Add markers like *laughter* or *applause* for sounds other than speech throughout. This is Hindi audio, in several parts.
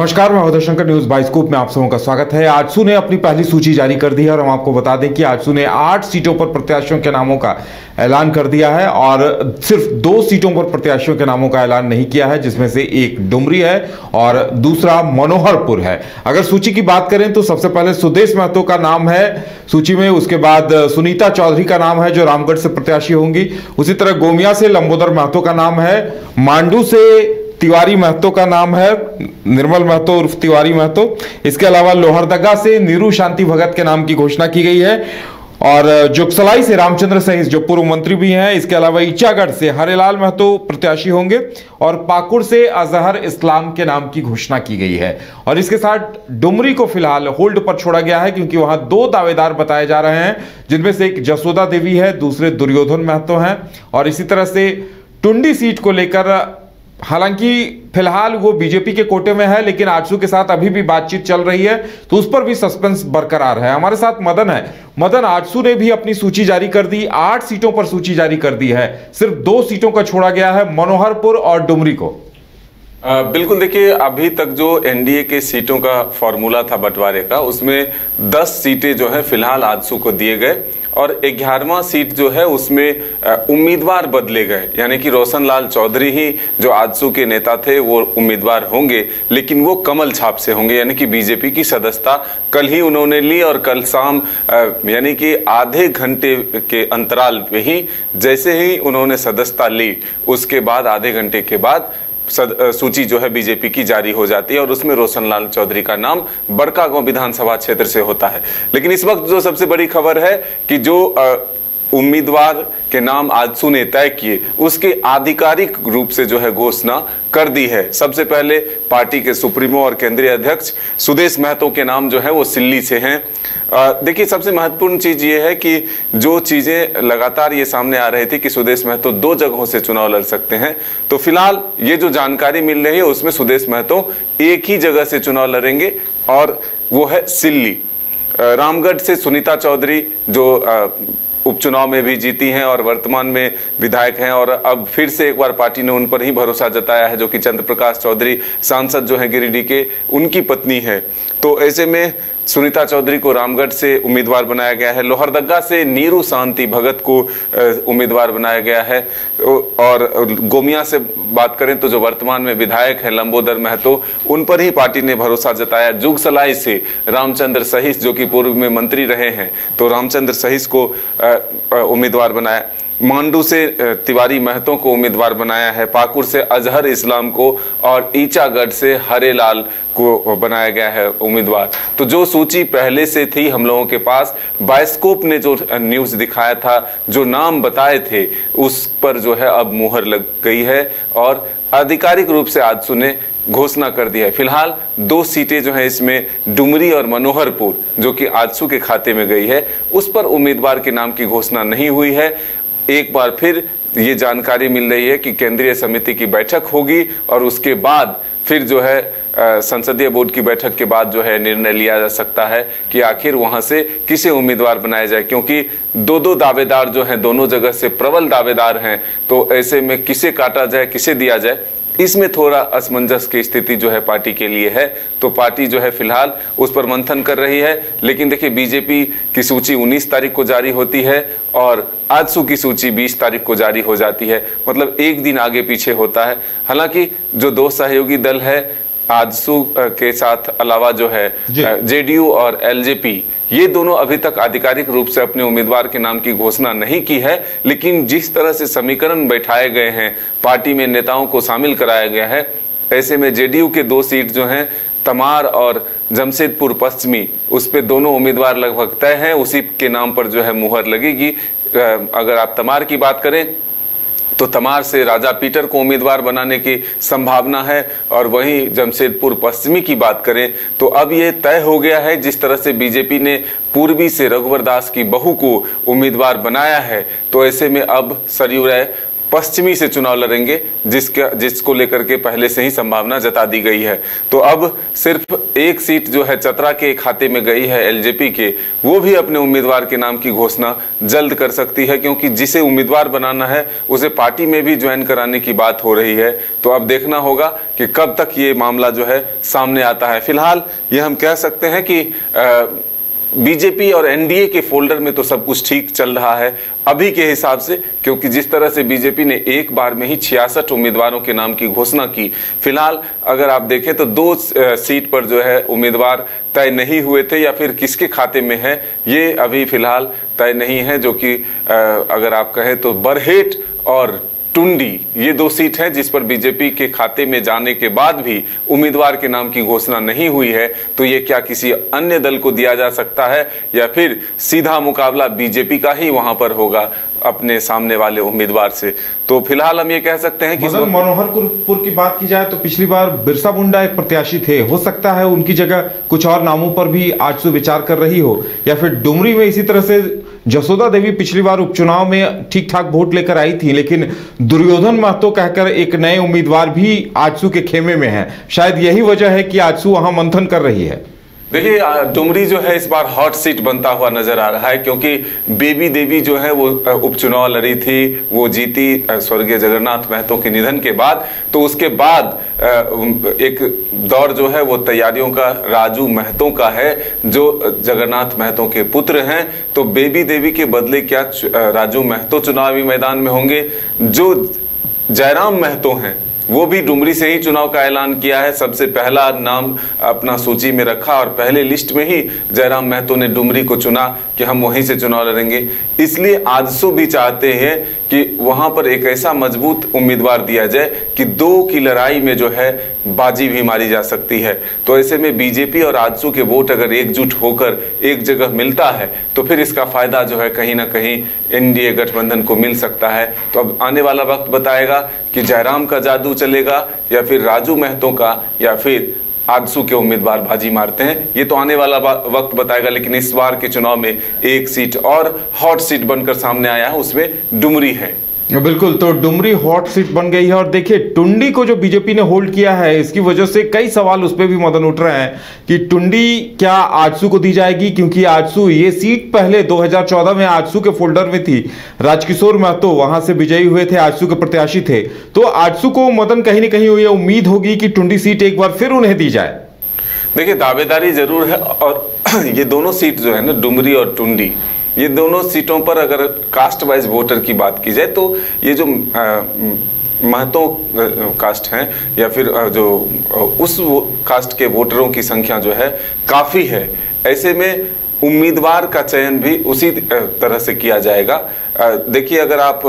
नमस्कार, मैं उदय शंकर न्यूज़ बाइस्कोप में आप सबों का स्वागत है। आजसू ने अपनी पहली सूची जारी कर दी है और हम आपको बता दें कि आजसू ने आठ सीटों पर प्रत्याशियों के नामों का ऐलान कर दिया है और सिर्फ़ दो सीटों पर प्रत्याशियों के नामों का ऐलान नहीं किया है, जिसमें से एक डुमरी है और दूसरा मनोहरपुर है। अगर सूची की बात करें तो सबसे पहले सुदेश महतो का नाम है। सूची में उसके बाद सुनीता चौधरी का नाम है, जो रामगढ़ से प्रत्याशी होंगी। उसी तरह गोमिया से लंबोदर महतो का नाम है। मांडू से तिवारी महतो का नाम है, निर्मल महतो उर्फ़ तिवारी महतो। इसके अलावा लोहरदगा से नीरू शांति भगत के नाम की घोषणा की गई है। और जुगसलाई से रामचंद्र सहित जो पूर्व मंत्री भी हैं, इसके अलावा ईचागढ़ से हरेलाल महतो प्रत्याशी होंगे और पाकुड़ से अजहर इस्लाम के नाम की घोषणा की गई है। और इसके साथ डुमरी को फ़िलहाल होल्ड पर छोड़ा गया है, क्योंकि वहाँ दो दावेदार बताए जा रहे हैं, जिनमें से एक जसोदा देवी है, दूसरे दुर्योधन महतो हैं। और इसी तरह से टुंडी सीट को लेकर हालाँकि, फ़िलहाल वो बीजेपी के कोटे में है, लेकिन आजसू के साथ अभी भी बातचीत चल रही है तो उस पर भी सस्पेंस बरकरार है। हमारे साथ मदन है। मदन, आजसू ने भी अपनी सूची जारी कर दी, आठ सीटों पर सूची जारी कर दी है। सिर्फ़ दो सीटों का छोड़ा गया है, मनोहरपुर और डुमरी को। बिल्कुल, देखिए, अभी तक जो एनडीए के सीटों का फॉर्मूला था बंटवारे का, उसमें 10 सीटें जो है, फ़िलहाल आजसू को दिए गए। और ग्यारहवा सीट जो है उसमें उम्मीदवार बदले गए। यानी कि रोशन लाल चौधरी ही, जो आजसू के नेता थे, वो उम्मीदवार होंगे, लेकिन वो कमल छाप से होंगे। यानी कि बीजेपी की सदस्यता कल ही उन्होंने ली और कल शाम यानी कि आधे घंटे के अंतराल में ही, जैसे ही उन्होंने सदस्यता ली, उसके बाद, आधे घंटे के बाद सूची जो है बीजेपी की जारी हो जाती है और उसमें रोशनलाल चौधरी का नाम बड़कागांव विधानसभा क्षेत्र से होता है। लेकिन इस वक्त जो सबसे बड़ी खबर है कि जो उम्मीदवार के नाम आजसू ने तय किए, उसके आधिकारिक रूप से जो है घोषणा कर दी है। सबसे पहले पार्टी के सुप्रीमो और केंद्रीय अध्यक्ष सुदेश महतो के नाम जो है वो सिल्ली से हैं। देखिए, सबसे महत्वपूर्ण चीज़ ये है कि जो चीज़ें लगातार ये सामने आ रही थी कि सुदेश महतो दो जगहों से चुनाव लड़ सकते हैं तो फ़िलहाल ये जो जानकारी मिल रही है, उसमें सुदेश महतो एक ही जगह से चुनाव लड़ेंगे और वो है सिल्ली। रामगढ़ से सुनीता चौधरी जो उपचुनाव में भी जीती हैं और वर्तमान में विधायक हैं और अब फिर से एक बार पार्टी ने उन पर ही भरोसा जताया है, जो कि चंद्र प्रकाश चौधरी सांसद जो हैं गिरिडीह के, उनकी पत्नी है। तो ऐसे में सुनीता चौधरी को रामगढ़ से उम्मीदवार बनाया गया है। लोहरदगा से नीरू शांति भगत को उम्मीदवार बनाया गया है। और गोमिया से बात करें तो जो वर्तमान में विधायक है लंबोदर महतो, उन पर ही पार्टी ने भरोसा जताया। जुगसलाई से रामचंद्र सहिस, जो कि पूर्व में मंत्री रहे हैं तो रामचंद्र सहिस को उम्मीदवार बनाया। मांडू से तिवारी महतो को उम्मीदवार बनाया है। पाकुर से अजहर इस्लाम को और ईचागढ़ से हरेलाल को बनाया गया है उम्मीदवार। तो जो सूची पहले से थी हम लोगों के पास, बायोस्कोप ने जो न्यूज़ दिखाया था, जो नाम बताए थे, उस पर जो है अब मुहर लग गई है और आधिकारिक रूप से आज सुने, घोषणा कर दिया है। फ़िलहाल दो सीटें जो है इसमें, डुमरी और मनोहरपुर, जो कि आजसू के खाते में गई है, उस पर उम्मीदवार के नाम की घोषणा नहीं हुई है। एक बार फिर ये जानकारी मिल रही है कि केंद्रीय समिति की बैठक होगी और उसके बाद फिर जो है संसदीय बोर्ड की बैठक के बाद जो है निर्णय लिया जा सकता है कि आखिर वहाँ से किसे उम्मीदवार बनाया जाए, क्योंकि दो दो दावेदार जो हैं, दोनों जगह से प्रबल दावेदार हैं तो ऐसे में किसे काटा जाए, किसे दिया जाए इसमें थोड़ा असमंजस की स्थिति जो है पार्टी के लिए है। तो पार्टी जो है फ़िलहाल उस पर मंथन कर रही है। लेकिन देखिए, बीजेपी की सूची 19 तारीख को जारी होती है और आजसू की सूची 20 तारीख को जारी हो जाती है। मतलब एक दिन आगे पीछे होता है। हालाँकि जो दो सहयोगी दल है आजसू के साथ अलावा जो है जेडीयू और एलजेपी ये दोनों अभी तक आधिकारिक रूप से अपने उम्मीदवार के नाम की घोषणा नहीं की है लेकिन जिस तरह से समीकरण बैठाए गए हैं पार्टी में नेताओं को शामिल कराया गया है ऐसे में जेडीयू के दो सीट जो हैं तमार और जमशेदपुर पश्चिमी उस पर दोनों उम्मीदवार लगभग तय हैं उसी के नाम पर जो है मुहर लगेगी। अगर आप तमार की बात करें तो तमार से राजा पीटर को उम्मीदवार बनाने की संभावना है और वहीं जमशेदपुर पश्चिमी की बात करें तो अब ये तय हो गया है जिस तरह से बीजेपी ने पूर्वी से रघुवर दास की बहू को उम्मीदवार बनाया है। तो ऐसे में अब सरयू राय पश्चिमी से चुनाव लड़ेंगे जिसका जिसको लेकर के पहले से ही संभावना जता दी गई है। तो अब सिर्फ़ एक सीट जो है चतरा के खाते में गई है एलजेपी के वो भी अपने उम्मीदवार के नाम की घोषणा जल्द कर सकती है क्योंकि जिसे उम्मीदवार बनाना है उसे पार्टी में भी ज्वाइन कराने की बात हो रही है। तो अब देखना होगा कि कब तक ये मामला जो है सामने आता है। फ़िलहाल ये हम कह सकते हैं कि आ, बीजेपी और एनडीए के फोल्डर में तो सब कुछ ठीक चल रहा है, अभी के हिसाब से, क्योंकि जिस तरह से बीजेपी ने एक बार में ही छियासठ उम्मीदवारों के नाम की घोषणा की, फ़िलहाल अगर आप देखें तो दो सीट पर जो है उम्मीदवार तय नहीं हुए थे या फिर किसके खाते में है, ये अभी फ़िलहाल तय नहीं है, जो कि अगर आप कहें तो बरहेट और टुंडी, ये दो सीट है जिस पर बीजेपी के खाते में जाने के बाद भी उम्मीदवार के नाम की घोषणा नहीं हुई है। तो ये क्या किसी अन्य दल को दिया जा सकता है या फिर सीधा मुकाबला बीजेपी का ही वहाँ पर होगा? अपने सामने वाले उम्मीदवार से। तो फ़िलहाल हम ये कह सकते हैं कि मनोहरपुर की बात की जाए तो पिछली बार बिरसा मुंडा एक प्रत्याशी थे। हो सकता है उनकी जगह कुछ और नामों पर भी आज से विचार कर रही हो या फिर डुमरी में इसी तरह से जसोदा देवी पिछली बार उपचुनाव में ठीक ठाक वोट लेकर आई थी लेकिन दुर्योधन महतो कहकर एक नए उम्मीदवार भी आजसू के खेमे में है। शायद यही वजह है कि आजसू वहाँ मंथन कर रही है। देखिए डुमरी जो है इस बार हॉट सीट बनता हुआ नज़र आ रहा है क्योंकि बेबी देवी जो है वो उपचुनाव लड़ी थी, वो जीती स्वर्गीय जगन्नाथ महतो के निधन के बाद। तो उसके बाद एक दौर जो है वो तैयारियों का, राजू महतो का है, जो जगन्नाथ महतो के पुत्र हैं। तो बेबी देवी के बदले क्या राजू महतो चुनावी मैदान में होंगे? जो जयराम महतो हैं वो भी डुमरी से ही चुनाव का ऐलान किया है। सबसे पहला नाम अपना सूची में रखा और पहले लिस्ट में ही जयराम महतो ने डुमरी को चुना कि हम वहीं से चुनाव लड़ेंगे। इसलिए आजसू भी चाहते हैं कि वहाँ पर एक ऐसा मज़बूत उम्मीदवार दिया जाए कि दो की लड़ाई में जो है बाजी भी मारी जा सकती है। तो ऐसे में बीजेपी और आजसू के वोट अगर एकजुट होकर एक जगह मिलता है तो फिर इसका फ़ायदा जो है कहीं ना कहीं एनडीए गठबंधन को मिल सकता है। तो अब आने वाला वक्त बताएगा कि जयराम का जादू चलेगा या फिर राजू महतो का या फिर आजसू के उम्मीदवार बाजी मारते हैं। ये तो आने वाला वक्त बताएगा, लेकिन इस बार के चुनाव में एक सीट और हॉट सीट बनकर सामने आया है, उसमें डुमरी है। बिल्कुल तो डुमरी हॉट सीट बन गई है और देखिए, टुंडी को जो बीजेपी ने होल्ड किया है, इसकी वजह से कई सवाल उस पर भी मदन उठ रहे हैं कि टुंडी क्या आजसू को दी जाएगी, क्योंकि आजसू, ये सीट पहले 2014 में आजसू के फोल्डर में थी। राजकिशोर महतो वहाँ से विजयी हुए थे, आजसू के प्रत्याशी थे। तो आजसू को मदन कहीं ना कहीं ये उम्मीद होगी कि टुंडी सीट एक बार फिर उन्हें दी जाए। देखिए, दावेदारी ज़रूर है और *clears throat* ये दोनों सीट जो है ना, डुमरी और टुंडी ये दोनों सीटों पर अगर कास्ट वाइज वोटर की बात की जाए तो ये जो महतो कास्ट हैं या फिर जो उस कास्ट के वोटरों की संख्या जो है काफ़ी है। ऐसे में उम्मीदवार का चयन भी उसी तरह से किया जाएगा। देखिए अगर आप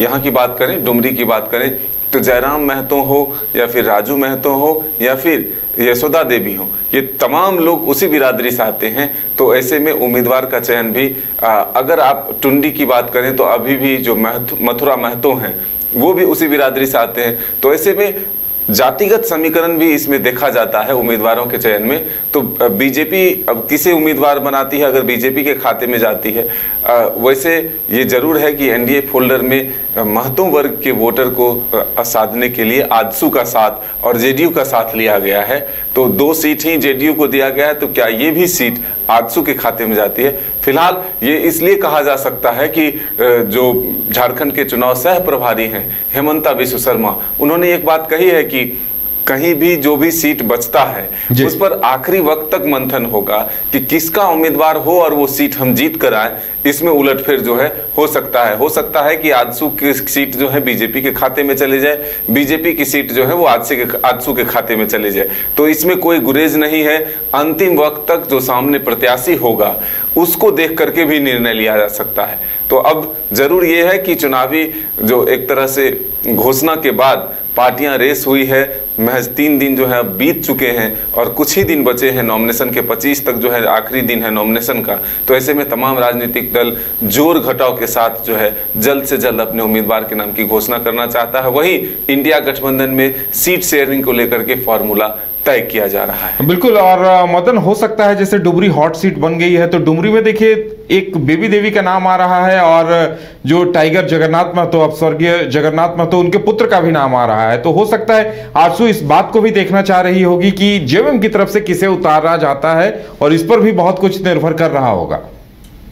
यहाँ की बात करें, डुमरी की बात करें तो जयराम महतो हो या फिर राजू महतो हो या फिर यशोदा देवी हो ये तमाम लोग उसी बिरादरी से आते हैं। तो ऐसे में उम्मीदवार का चयन भी आ, अगर आप टुंडी की बात करें तो अभी भी जो मथुरा महतो हैं वो भी उसी बिरादरी से आते हैं। तो ऐसे में जातिगत समीकरण भी इसमें देखा जाता है उम्मीदवारों के चयन में। तो बीजेपी अब किसे उम्मीदवार बनाती है अगर बीजेपी के खाते में जाती है? वैसे ये ज़रूर है कि एनडीए फोल्डर में महतो वर्ग के वोटर को साधने के लिए आजसू का साथ और जेडीयू का साथ लिया गया है। तो दो सीट ही जेडीयू को दिया गया है तो क्या ये भी सीट आजसू के खाते में जाती है? फ़िलहाल ये इसलिए कहा जा सकता है कि जो झारखंड के चुनाव सह प्रभारी हैं, हेमंता विश्व शर्मा, उन्होंने एक बात कही है कि कहीं भी जो भी सीट बचता है उस पर आखिरी वक्त तक मंथन होगा कि किसका उम्मीदवार हो और वो सीट हम जीत कर आए। इसमें उलटफेर जो है हो सकता है। हो सकता है कि आजसू की सीट जो है बीजेपी के खाते में चले जाए। बीजेपी की सीट जो है वो आजसे के आजसू के खाते में चले जाए। तो इसमें कोई गुरेज नहीं है। अंतिम वक्त तक जो सामने प्रत्याशी होगा उसको देख करके भी निर्णय लिया जा सकता है। तो अब ज़रूर ये है कि चुनावी जो एक तरह से घोषणा के बाद पार्टियाँ रेस हुई है महज तीन दिन जो है बीत चुके हैं और कुछ ही दिन बचे हैं। नॉमिनेशन के 25 तक जो है आखिरी दिन है नॉमिनेशन का। तो ऐसे में तमाम राजनीतिक दल ज़ोर घटाव के साथ जो है जल्द से जल्द अपने उम्मीदवार के नाम की घोषणा करना चाहता है। वही इंडिया गठबंधन में सीट शेयरिंग को लेकर के फॉर्मूला तय किया जा रहा है। बिल्कुल, और मदन, हो सकता है जैसे डुबरी हॉट सीट बन गई है तो डुमरी में देखिए, एक बेबी देवी का नाम आ रहा है, और, जो टाइगर जगन्नाथ महतो, अब स्वर्गीय जगन्नाथ महतो, उनके पुत्र का भी नाम आ रहा है। तो हो सकता है, आरसू इस बात को भी देखना चाह रही होगी कि जेएमएम की तरफ़ से किसे उतारा जाता है, और इस पर भी बहुत कुछ निर्भर कर रहा होगा।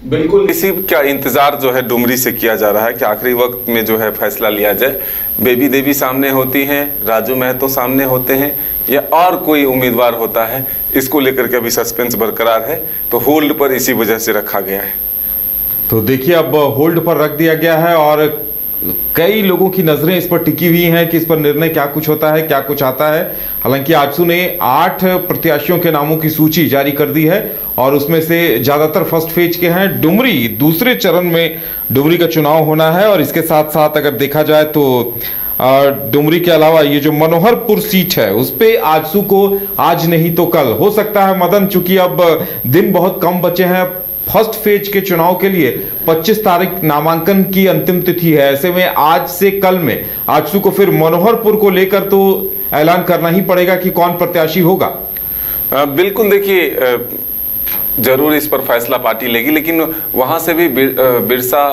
बिल्कुल। इसी का इंतज़ार जो है डुमरी से किया जा रहा है कि आखिरी वक्त में जो है फैसला लिया जाए। बेबी देवी सामने होती हैं राजू महतो सामने होते हैं या और कोई उम्मीदवार होता है इसको लेकर के अभी सस्पेंस बरकरार है तो होल्ड पर इसी वजह से रखा गया है। तो देखिए अब होल्ड पर रख दिया गया है और कई लोगों की नज़रें इस पर टिकी हुई हैं कि इस पर निर्णय क्या कुछ होता है क्या कुछ आता है। हालाँकि आजसू ने आठ प्रत्याशियों के नामों की सूची जारी कर दी है और उसमें से ज़्यादातर फ़र्स्ट फ़ेज़ के हैं। डुमरी दूसरे चरण में डुमरी का चुनाव होना है और इसके साथ साथ अगर देखा जाए तो डुमरी के अलावा ये जो मनोहरपुर सीट है, उस पर आजसू को आज नहीं तो कल। हो सकता है मदन, चूँकि अब दिन बहुत कम बचे हैं फ़र्स्ट फ़ेज़ के चुनाव के लिए। 25 तारीख नामांकन की अंतिम तिथि है। ऐसे में आज से कल में आजसू को फिर मनोहरपुर को लेकर तो ऐलान करना ही पड़ेगा कि कौन प्रत्याशी होगा। बिल्कुल देखिए ज़रूर इस पर फैसला पार्टी लेगी लेकिन वहाँ से भी बिरसा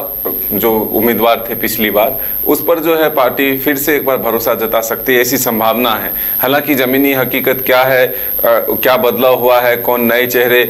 जो उम्मीदवार थे पिछली बार उस पर जो है पार्टी फिर से एक बार भरोसा जता सकती है ऐसी संभावना है। हालाँकि जमीनी हकीकत क्या है अ, क्या बदलाव हुआ है कौन नए चेहरे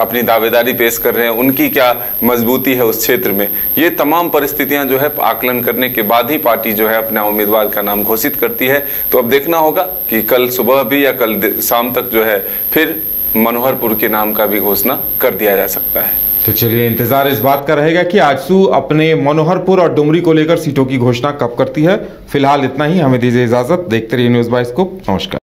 अपनी दावेदारी पेश कर रहे हैं उनकी क्या मजबूती है उस क्षेत्र में ये तमाम परिस्थितियाँ जो है आकलन करने के बाद ही पार्टी जो है अपना उम्मीदवार का नाम घोषित करती है। तो अब देखना होगा कि कल सुबह भी या कल शाम तक जो है फिर मनोहरपुर के नाम का भी घोषणा कर दिया जा सकता है। तो चलिए, इंतज़ार इस बात का रहेगा कि आजसू अपने मनोहरपुर और डुमरी को लेकर सीटों की घोषणा कब करती है। फ़िलहाल इतना ही, हमें दीजिए इजाज़त, देखते रहिए न्यूज़ बाइस को। नमस्कार।